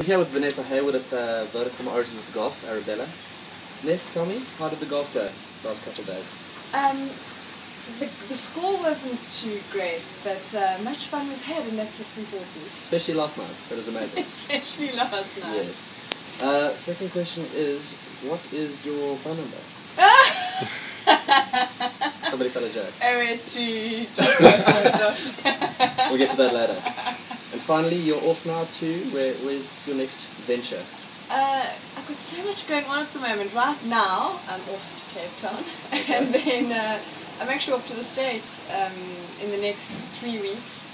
We're here with Vanessa Haywood at the Vodacom Origins of Golf, Arabella. Ness, tell me, how did the golf go last couple of days? Um, the, the score wasn't too great, but uh, much fun was had, and that's what's important. Especially last night, that was amazing. Especially last night. yes. Uh, second question is, what is your phone number? Somebody tell a joke. Oh, wait, two, dot, dot, dot. We'll get to that later. Finally, you're off now to, where, where's your next venture? Uh, I've got so much going on at the moment. Right now, I'm off to Cape Town, and then uh, I'm actually off to the States um, in the next three weeks.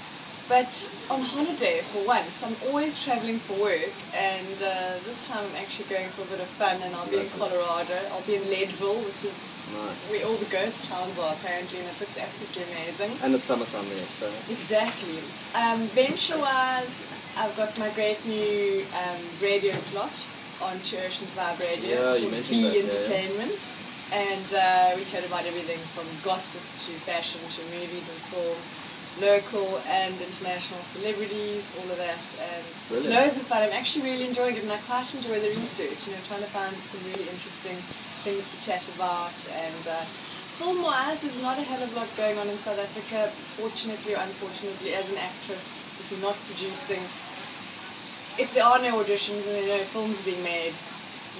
But on holiday for once, I'm always traveling for work, and uh, this time I'm actually going for a bit of fun, and I'll be in Colorado. I'll be in Leadville, which is Nice. where all the ghost towns are apparently, and it looks absolutely amazing. And it's summertime there, so Exactly. Um, venture wise, I've got my great new um, radio slot on Two Oceans Vibe Radio Yeah, you mentioned V that, yeah, yeah. Entertainment. And uh, we chat about everything from gossip to fashion to movies and film, local and international celebrities, all of that. And it's Brilliant. loads of fun. I'm actually really enjoying it and I quite enjoy the research, you know, trying to find some really interesting things to chat about. And uh, film wise, there's not a hell of a lot going on in South Africa, fortunately or unfortunately, as an actress, if you're not producing, if there are no auditions and there are no films being made,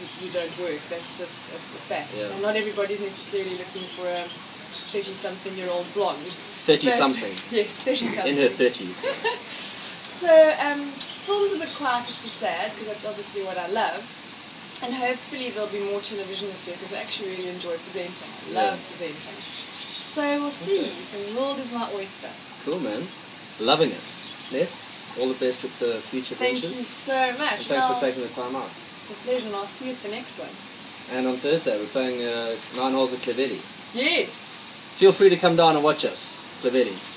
you, you don't work. That's just a, a fact. Yeah. And not everybody's necessarily looking for a 30 something year old blonde. 30 But- something. Yes, 30 something. In her 30s. So, um, film's a bit quiet, which is sad, because that's obviously what I love. And hopefully there'll be more television this year, because I actually really enjoy presenting. I love Yeah. presenting. So we'll see. Okay. The world is my oyster. Cool, man. Loving it. Ness, all the best with the future Thank ventures. you so And much. thanks Now- for taking the time out. It's a pleasure, and I'll see you at the next one. And on Thursday, we're playing uh, Nine Holes at Clovelly. Yes. Feel free to come down and watch us. Clovelly.